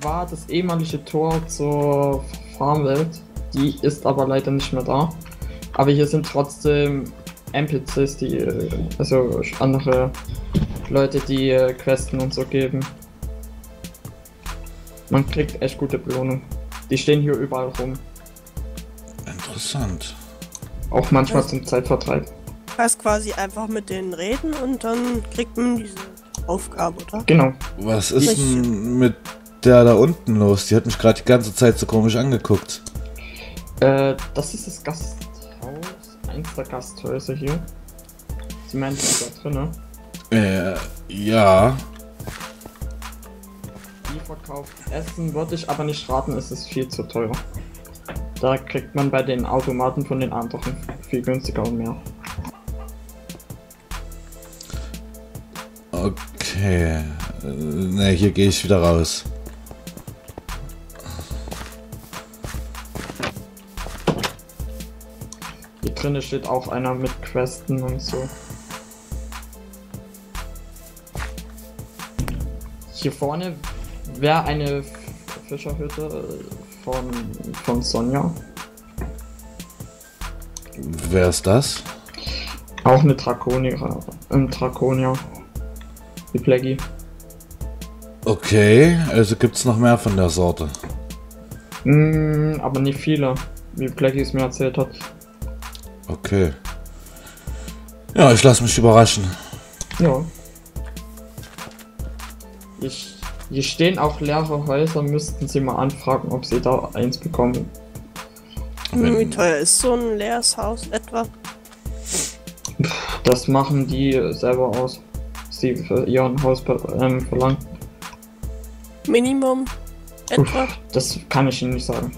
war das ehemalige Tor zur Farmwelt. Die ist aber leider nicht mehr da. Aber hier sind trotzdem NPCs, die, äh, also andere Leute, die äh, Questen und so geben. Man kriegt echt gute Belohnung. Die stehen hier überall rum. Interessant. Auch manchmal zum Zeitvertreib. Heißt quasi einfach mit denen reden und dann kriegt man diese Aufgabe, oder? Genau. Was ist denn mit der da unten los? Die hat mich gerade die ganze Zeit so komisch angeguckt. Äh, das ist das Gasthaus. Eins der Gasthäuser hier. Sie ist da drin, Äh, ja. Verkauft Essen, würde ich aber nicht raten, es ist viel zu teuer. Da kriegt man bei den Automaten von den anderen viel günstiger und mehr. Okay. Ne, hier gehe ich wieder raus. Hier drinnen steht auch einer mit Questen und so. Hier vorne wäre eine Fischerhütte äh, von, von Sonja. Wer ist das? Auch eine Draconia. Ein Draconia. Die Plaggy. Okay, also gibt's noch mehr von der Sorte. Mm, aber nicht viele, wie Plaggy es mir erzählt hat. Okay. Ja, ich lasse mich überraschen. Ja. Ich, hier stehen auch leere Häuser, müssten sie mal anfragen, ob sie da eins bekommen. Wenn- Wie teuer ist so ein leeres Haus etwa? Das machen die selber aus. Sie für ihren Haus ähm, verlangen. Minimum etwa? Uff, das kann ich Ihnen nicht sagen.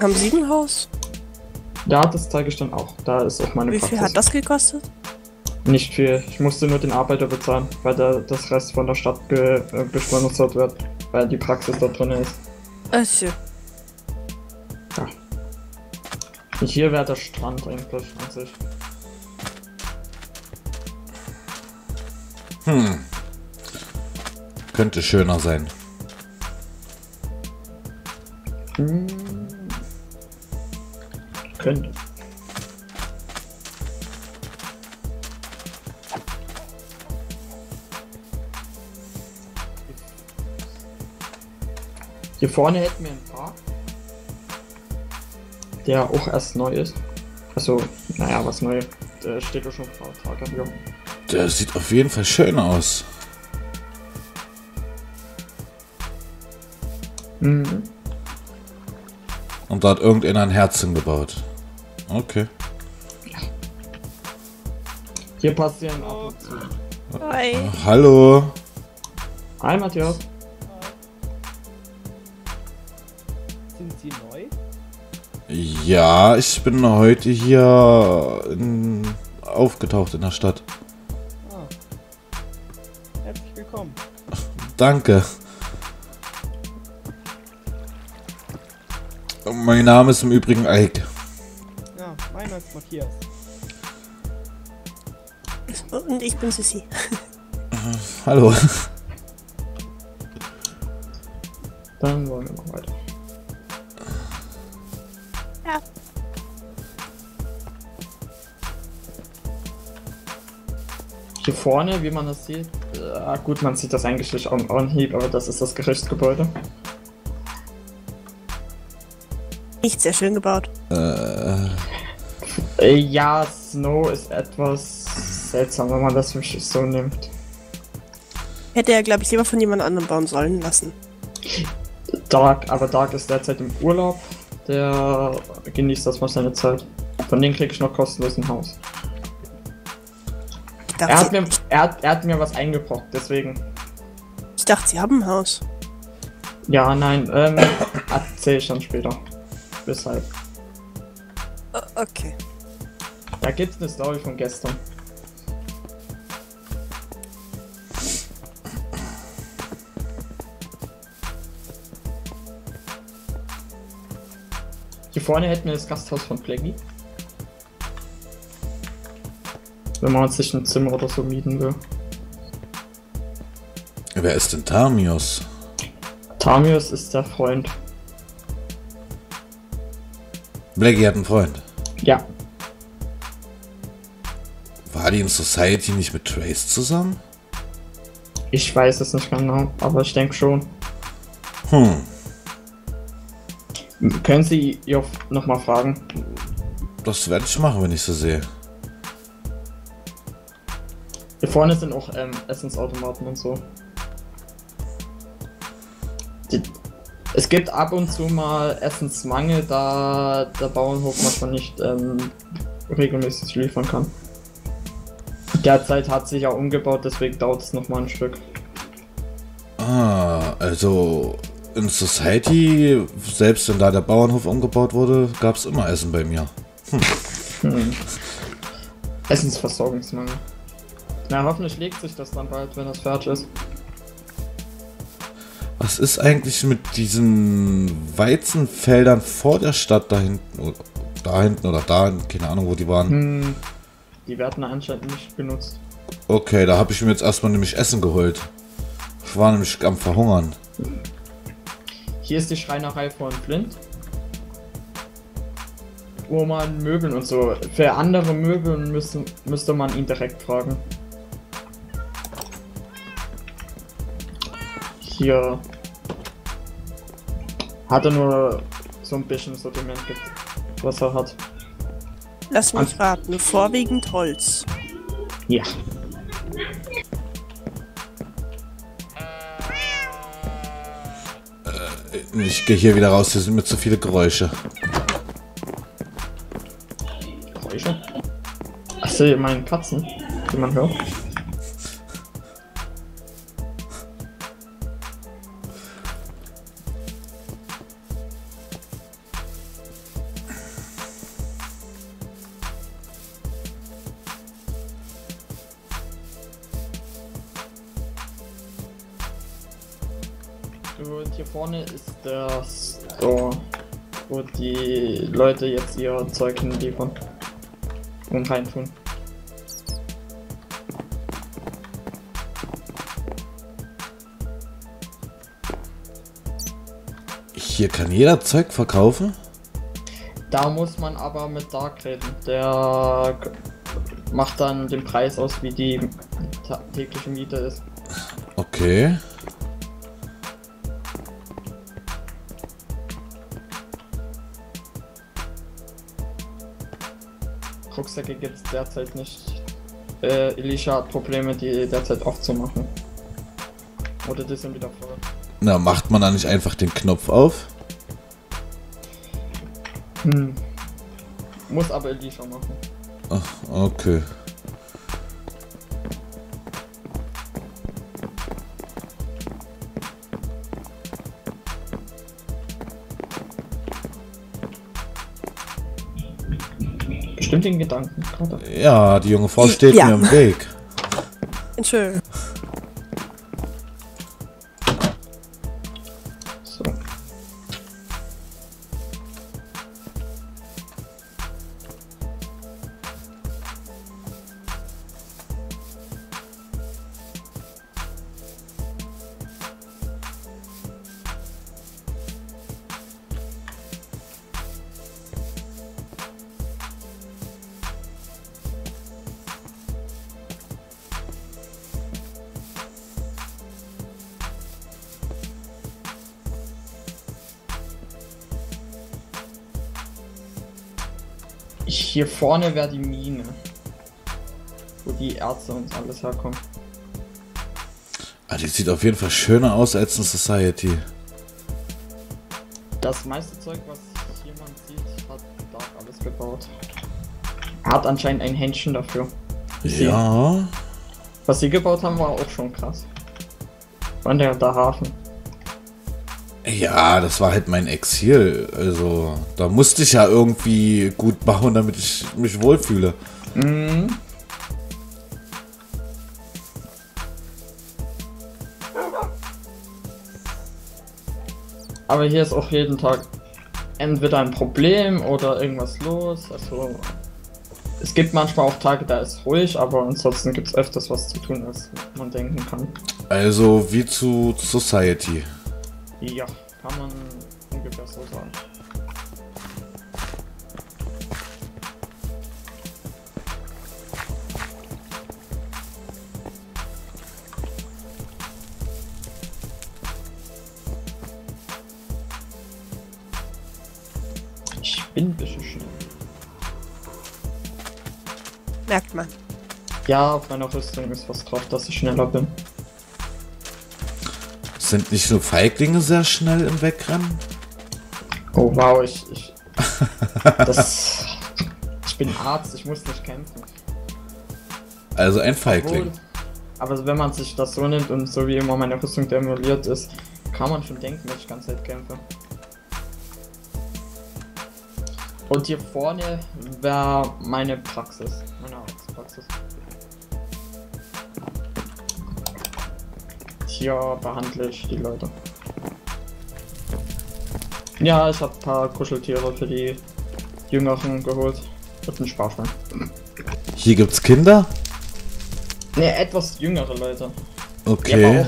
Haben Sie ein Haus? Ja, das zeige ich dann auch. Da ist auch meine Wie Praxis. viel hat das gekostet? Nicht viel. Ich musste nur den Arbeiter bezahlen, weil der, das Rest von der Stadt ge, äh, gesponsert wird, weil die Praxis da drin ist. Also, Hier wäre der Strand eigentlich an sich. Hm. Könnte schöner sein. Hm. Könnte. Hier vorne hätten wir einen Park, der auch erst neu ist. Also, naja, was neu. Der steht ja schon ein paar Tage hier. Der sieht auf jeden Fall schön aus. Mhm. Und da hat irgendeiner ein Herz hingebaut. Okay. Hier passieren ab und zu. hi. Hallo. Hi Matthias. Sind Sie neu? Ja, ich bin heute hier in, aufgetaucht in der Stadt. Ah. Herzlich willkommen. Danke. Mein Name ist im Übrigen Ike. Ja, meiner ist Matthias. Und ich bin Sissi. Hallo. Dann wollen wir mal weiter. Hier vorne, wie man das sieht, äh, gut, man sieht das eigentlich nicht am Anhieb, aber das ist das Gerichtsgebäude. Nicht sehr schön gebaut. Äh, Äh, ja, Snow ist etwas seltsam, wenn man das wirklich so nimmt. Hätte er, glaube ich, lieber von jemand anderem bauen sollen lassen. Dark, aber Dark ist derzeit im Urlaub. Der genießt das mal seine Zeit. Von denen krieg ich noch kostenlos ein Haus. Dachte, Er hat mir, er hat, er hat mir was eingebrockt, deswegen. ich dachte sie haben ein Haus. Ja, nein, ähm, erzähl ich dann später. Weshalb. Okay. Da gibt's eine Story von gestern. Hier vorne hätten wir das Gasthaus von Plaggy. Wenn man sich ein Zimmer oder so mieten will. Wer ist denn Tamios? Tamius ist der Freund. Blackie hat einen Freund. Ja, War die in Society nicht mit Trace zusammen? ich weiß es nicht genau, aber ich denke schon. Hm. Können Sie ihr nochmal fragen? Das werde ich machen, wenn ich sie sehe. Vorne sind auch ähm, Essensautomaten und so. Die, es gibt ab und zu mal Essensmangel, da der Bauernhof manchmal nicht ähm, regelmäßig liefern kann. Derzeit hat sich ja umgebaut, deswegen dauert es nochmal ein Stück. Ah, also in Society, selbst wenn da der Bauernhof umgebaut wurde, gab es immer Essen bei mir. Hm. Essensversorgungsmangel. Na, hoffentlich legt sich das dann bald, wenn das fertig ist. Was ist eigentlich mit diesen Weizenfeldern vor der Stadt da hinten? Oder da hinten oder da, keine Ahnung, wo die waren. Hm. Die werden anscheinend nicht genutzt. Okay, da habe ich mir jetzt erstmal nämlich Essen geholt. Ich war nämlich am Verhungern. Hier ist die Schreinerei von Flint. Wo man Möbeln und so. Für andere Möbel müsste, müsste man ihn direkt fragen. Hier hat er nur so ein bisschen Sortiment, gibt, was er hat. Lass mich raten, vorwiegend Holz. Ja. Ich gehe hier wieder raus, hier sind mir zu viele Geräusche. Geräusche. Achso, ihr meinen Katzen, die man hört. Und hier vorne ist der Store, wo die Leute jetzt ihr Zeug hinliefern und reintun. Hier kann jeder Zeug verkaufen? Da muss man aber mit Dark reden. Der macht dann den Preis aus, wie die tägliche Miete ist. Okay. Rucksäcke gibt es derzeit nicht. Äh, Elisha hat Probleme, die derzeit aufzumachen. Oder die sind wieder voll. Na, macht man da nicht einfach den Knopf auf? Hm. Muss aber Elisha machen. Ach, okay. Bestimmt den Gedanken gerade. Ja, die junge Frau steht Ja. mir im Weg. Entschuldigung. Hier vorne wäre die Mine. Wo die Ärzte und alles herkommen. Ah, die sieht auf jeden Fall schöner aus als in Society. Das meiste Zeug, was jemand sieht, hat Dark alles gebaut. Er hat anscheinend ein Händchen dafür. Ja. Was sie gebaut haben, war auch schon krass. Und der, der Hafen. Ja, das war halt mein Exil. Also, da musste ich ja irgendwie gut bauen, damit ich mich wohlfühle. Mhm. Aber hier ist auch jeden Tag entweder ein Problem oder irgendwas los. Also es gibt manchmal auch Tage, da ist ruhig, aber ansonsten gibt es öfters was zu tun, als man denken kann. Also wie zu Society. Ja, kann man ungefähr so sagen. Ich bin ein bisschen schnell. Merkt man. Ja, auf meiner Rüstung ist was drauf, dass ich schneller bin. Sind nicht nur Feiglinge sehr schnell im Wegrennen? Oh wow, ich. ich das. Ich bin Arzt, ich muss nicht kämpfen. Also ein Obwohl, Feigling. aber wenn man sich das so nimmt und so wie immer meine Rüstung demoliert ist, kann man schon denken, dass ich ganz Zeit kämpfe. Und hier vorne wäre meine Praxis, meine Arztpraxis. Hier behandle ich die Leute. Ja, ich habe ein paar Kuscheltiere für die Jüngeren geholt. Und ein Sparschwein. Hier gibt's Kinder? Ne, etwas jüngere Leute. Die, Okay. aber auch,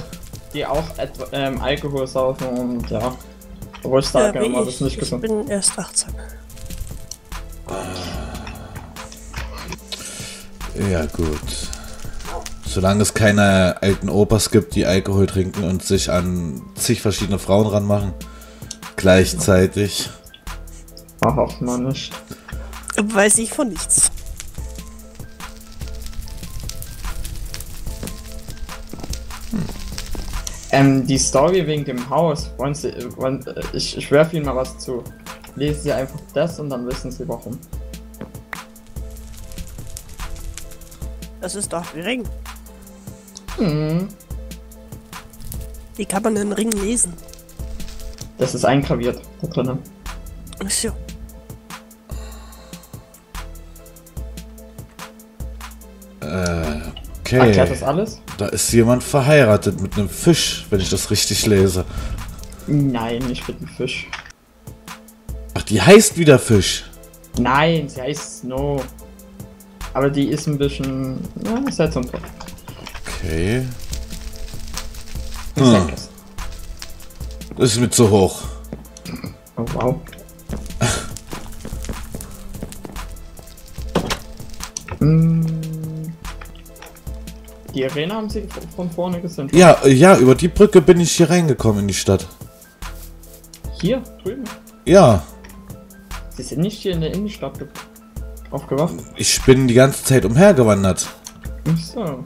die auch ähm, Alkohol saufen und ja. Obwohl ich sage Ja, das ist nicht ich gesund. bin erst 18. Ja gut. Solange es keine alten Opas gibt, die Alkohol trinken und sich an zig verschiedene Frauen ranmachen. Gleichzeitig. Ach, hofft man nicht. Weiß ich von nichts. Ähm, die Story wegen dem Haus, wollen Sie, äh, wollen, äh, ich, ich werfe Ihnen mal was zu. Lesen Sie einfach das und dann wissen Sie warum. Das ist doch ein Ring. Hm, Wie kann man einen Ring lesen? das ist eingraviert da drinnen. Ach so. Erklärt das Okay. alles? Da ist jemand verheiratet mit einem Fisch, wenn ich das richtig lese. Nein, ich bin ein Fisch. Ach, die heißt wieder Fisch. Nein, sie heißt Snow. Aber die ist ein bisschen. Ja, seltsam drauf. Okay. Hm. das. Ist mir zu hoch. Oh wow. Mm. Die Arena haben sie von- vorne gesehen. Ja, ja, über die Brücke bin ich hier reingekommen in die Stadt. Hier, drüben. Ja, Sie sind nicht hier in der Innenstadt ge- aufgewacht. ich bin die ganze Zeit umhergewandert. Ach so.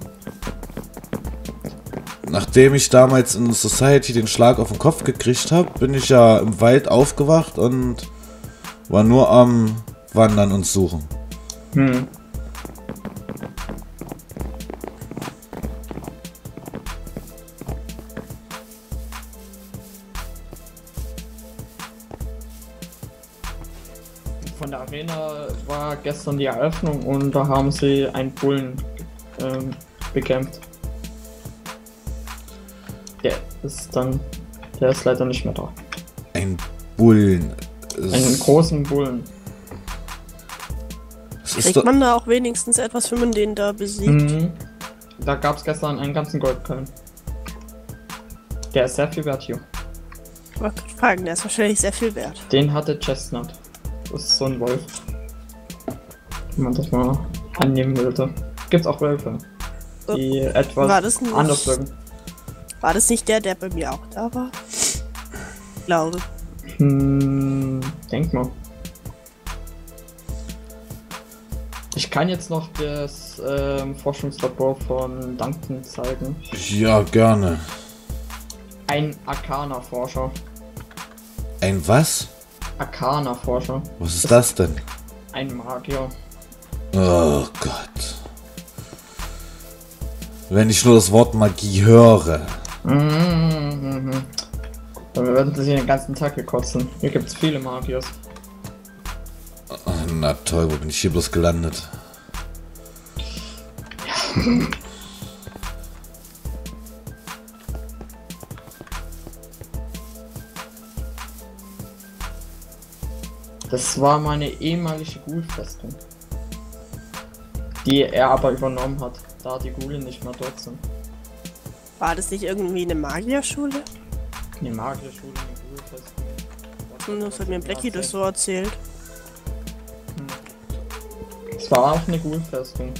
Nachdem ich damals in Society den Schlag auf den Kopf gekriegt habe, bin ich ja im Wald aufgewacht und war nur am Wandern und Suchen. Hm. Von der Arena war gestern die Eröffnung und da haben sie einen Bullen ähm, bekämpft. Der ist dann, der ist leider nicht mehr da. Ein Bullen. Einen großen Bullen. Kriegt man da auch wenigstens etwas, wenn man den da besiegt? Mhm. Da gab es gestern einen ganzen Goldköln. Der ist sehr viel wert hier. Ich wollte fragen, der ist wahrscheinlich sehr viel wert. Den hatte Chestnut. Das ist so ein Wolf. Wenn man das mal annehmen wollte. Gibt's auch Wölfe. Die etwas War das nicht- anders wirken. War das nicht der, der bei mir auch da war? Ich glaube. Hm, denk mal. Ich kann jetzt noch das ähm, Forschungslabor von Duncan zeigen. ja, gerne. Ein Arcana-Forscher. Ein was? Arcana-Forscher. Was ist das denn? Ein Magier. Oh Gott. Wenn ich nur das Wort Magie höre. Mhm. Dann werden sie den ganzen Tag gekotzen. Hier gibt's viele Magiers. Na toll, wo bin ich hier bloß gelandet? Das war meine ehemalige Ghoul-Festung. Die er aber übernommen hat, da die Ghule nicht mehr dort sind. War das nicht irgendwie eine Magierschule? Eine magische Schule, eine Ghoul-Festung. Zumindest hat mir Blackie das so erzählt. Es war auch eine Ghoul-Festung.